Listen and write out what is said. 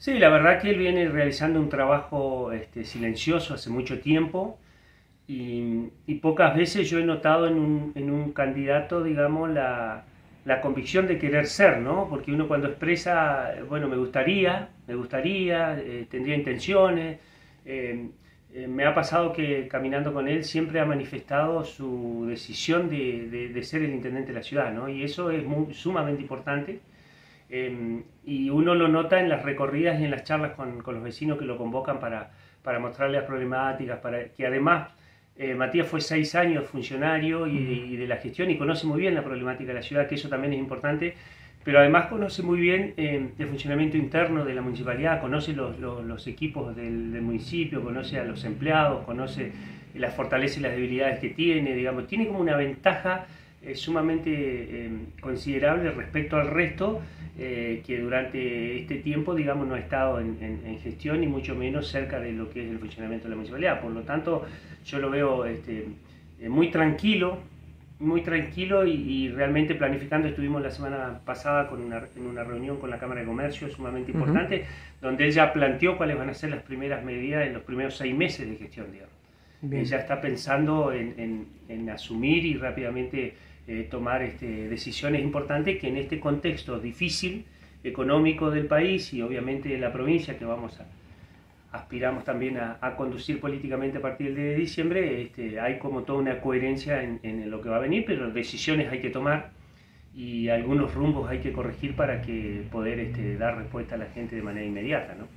Sí, la verdad que él viene realizando un trabajo este, silencioso hace mucho tiempo y, pocas veces yo he notado en un, candidato, digamos, la, la, convicción de querer ser, ¿no? Porque uno cuando expresa, bueno, me gustaría, me gustaría, eh, tendría intenciones, eh, eh, me ha pasado que caminando con él siempre ha manifestado su decisión de, de, ser el intendente de la ciudad, ¿no? Y eso es sumamente importante Em, y uno lo nota en las recorridas y en las charlas con, con los vecinos que lo convocan para, para mostrarle las problemáticas, para que además eh, Matías fue seis años funcionario y, de la gestión y conoce muy bien la problemática de la ciudad, que eso también es importante, pero además conoce muy bien eh, el funcionamiento interno de la municipalidad, conoce los, los, los equipos del, del, municipio, conoce a los empleados, conoce las fortalezas y las debilidades que tiene, digamos, tiene como una ventaja eh, sumamente eh, considerable respecto al resto eh, que durante este tiempo, digamos, no ha estado en, gestión y mucho menos cerca de lo que es el funcionamiento de la municipalidad. Por lo tanto, yo lo veo este, muy tranquilo, muy tranquilo y, realmente planificando. Estuvimos la semana pasada con una, en una reunión con la Cámara de Comercio sumamente importante, donde él ya planteó cuáles van a ser las primeras medidas en los primeros seis meses de gestión, digamos. Ella está pensando en, en asumir y rápidamente eh, tomar este, decisiones importantes que en este contexto difícil económico del país y obviamente de la provincia que vamos a aspiramos también a, conducir políticamente a partir de diciembre, este, hay como toda una coherencia en, en, lo que va a venir, pero decisiones hay que tomar y algunos rumbos hay que corregir para que poder este, dar respuesta a la gente de manera inmediata. ¿no?